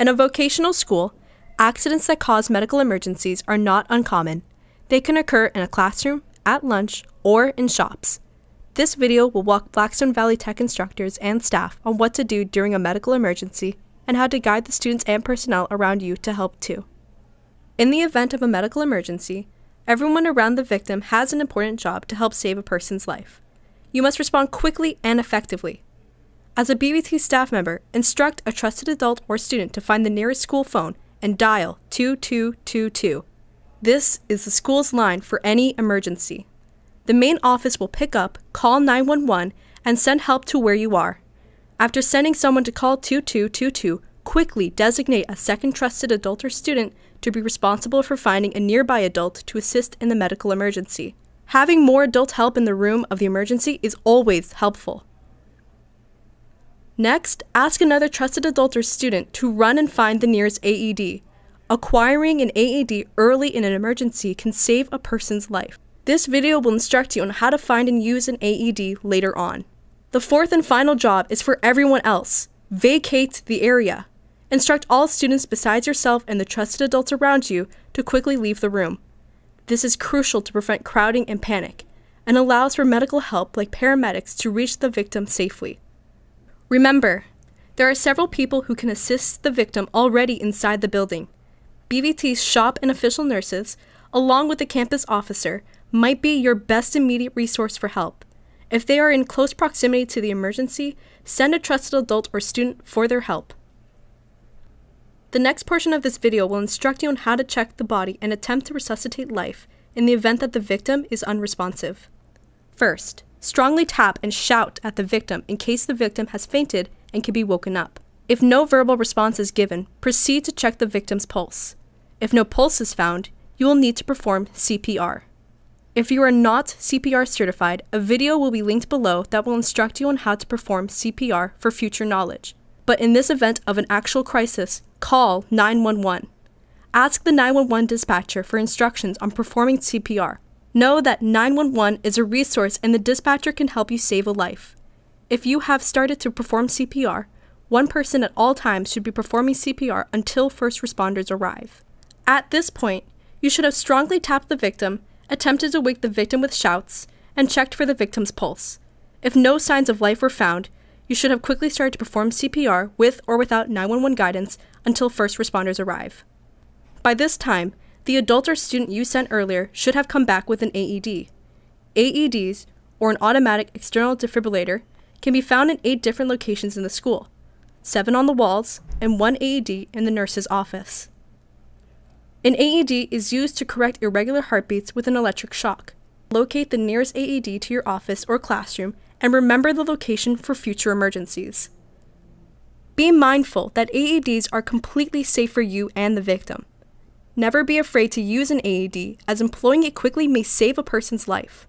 In a vocational school, accidents that cause medical emergencies are not uncommon. They can occur in a classroom, at lunch, or in shops. This video will walk Blackstone Valley Tech instructors and staff on what to do during a medical emergency and how to guide the students and personnel around you to help too. In the event of a medical emergency, everyone around the victim has an important job to help save a person's life. You must respond quickly and effectively. As a BVT staff member, instruct a trusted adult or student to find the nearest school phone and dial 2222. This is the school's line for any emergency. The main office will pick up, call 911, and send help to where you are. After sending someone to call 2222, quickly designate a second trusted adult or student to be responsible for finding a nearby adult to assist in the medical emergency. Having more adult help in the room of the emergency is always helpful. Next, ask another trusted adult or student to run and find the nearest AED. Acquiring an AED early in an emergency can save a person's life. This video will instruct you on how to find and use an AED later on. The fourth and final job is for everyone else. Vacate the area. Instruct all students besides yourself and the trusted adults around you to quickly leave the room. This is crucial to prevent crowding and panic, and allows for medical help like paramedics to reach the victim safely. Remember, there are several people who can assist the victim already inside the building. BVT's shop and official nurses, along with the campus officer, might be your best immediate resource for help. If they are in close proximity to the emergency, send a trusted adult or student for their help. The next portion of this video will instruct you on how to check the body and attempt to resuscitate life in the event that the victim is unresponsive. First, Strongly tap and shout at the victim in case the victim has fainted and can be woken up. If no verbal response is given, proceed to check the victim's pulse. If no pulse is found, you will need to perform CPR. If you are not CPR certified, a video will be linked below that will instruct you on how to perform CPR for future knowledge. But in this event of an actual crisis, call 911. Ask the 911 dispatcher for instructions on performing CPR Know that 911 is a resource and the dispatcher can help you save a life. If you have started to perform CPR, one person at all times should be performing CPR until first responders arrive. At this point, you should have strongly tapped the victim, attempted to wake the victim with shouts, and checked for the victim's pulse. If no signs of life were found, you should have quickly started to perform CPR with or without 911 guidance until first responders arrive. By this time, the adult or student you sent earlier should have come back with an AED. AEDs, or an automatic external defibrillator, can be found in eight different locations in the school seven on the walls, and one AED in the nurse's office. An AED is used to correct irregular heartbeats with an electric shock. Locate the nearest AED to your office or classroom and remember the location for future emergencies. Be mindful that AEDs are completely safe for you and the victim. Never be afraid to use an AED, as employing it quickly may save a person's life.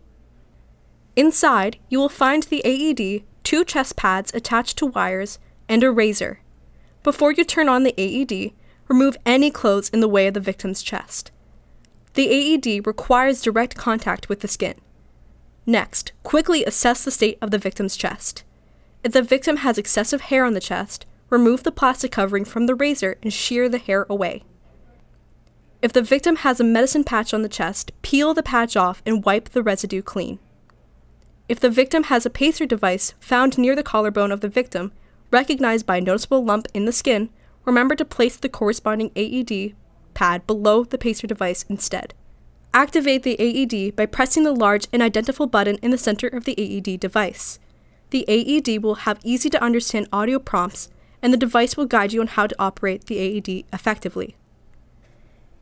Inside, you will find the AED, two chest pads attached to wires, and a razor. Before you turn on the AED, remove any clothes in the way of the victim's chest. The AED requires direct contact with the skin. Next, quickly assess the state of the victim's chest. If the victim has excessive hair on the chest, remove the plastic covering from the razor and shear the hair away. If the victim has a medicine patch on the chest, peel the patch off and wipe the residue clean. If the victim has a pacer device found near the collarbone of the victim, recognized by a noticeable lump in the skin, remember to place the corresponding AED pad below the pacer device instead. Activate the AED by pressing the large and identifiable button in the center of the AED device. The AED will have easy to understand audio prompts, and the device will guide you on how to operate the AED effectively.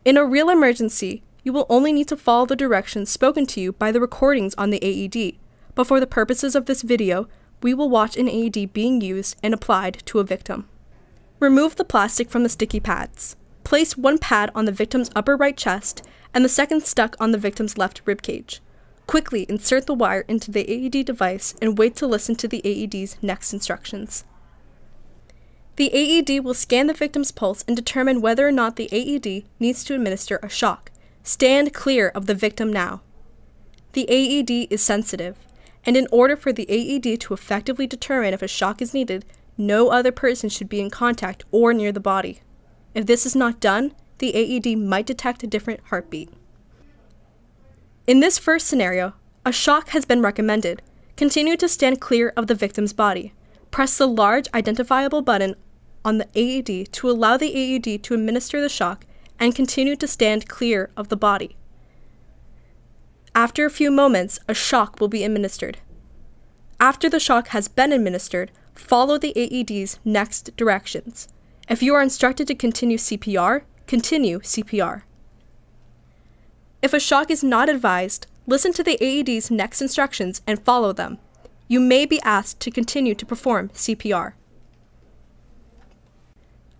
In a real emergency, you will only need to follow the directions spoken to you by the recordings on the AED, but for the purposes of this video, we will watch an AED being used and applied to a victim. Remove the plastic from the sticky pads. Place one pad on the victim's upper right chest and the second stuck on the victim's left rib cage. Quickly insert the wire into the AED device and wait to listen to the AED's next instructions. The AED will scan the victim's pulse and determine whether or not the AED needs to administer a shock. Stand clear of the victim now. The AED is sensitive, and in order for the AED to effectively determine if a shock is needed, no other person should be in contact or near the body. If this is not done, the AED might detect a different heartbeat. In this first scenario, a shock has been recommended. Continue to stand clear of the victim's body. Press the large identifiable button on the AED to allow the AED to administer the shock and continue to stand clear of the body. After a few moments, a shock will be administered. After the shock has been administered, follow the AED's next directions. If you are instructed to continue CPR, continue CPR. If a shock is not advised, listen to the AED's next instructions and follow them. You may be asked to continue to perform CPR.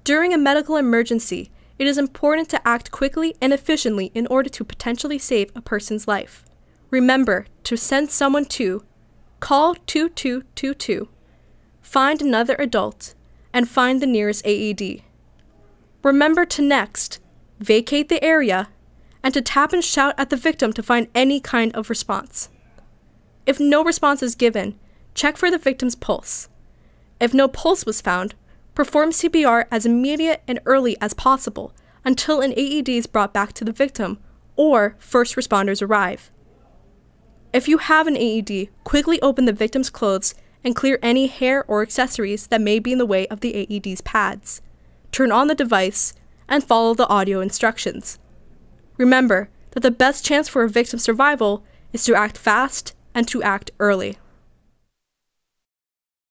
During a medical emergency, it is important to act quickly and efficiently in order to potentially save a person's life. Remember to send someone to call 2222, find another adult, and find the nearest AED. Remember to next vacate the area and to tap and shout at the victim to find any kind of response. If no response is given, check for the victim's pulse. If no pulse was found, Perform CPR as immediate and early as possible until an AED is brought back to the victim or first responders arrive. If you have an AED, quickly open the victim's clothes and clear any hair or accessories that may be in the way of the AED's pads. Turn on the device and follow the audio instructions. Remember that the best chance for a victim's survival is to act fast and to act early.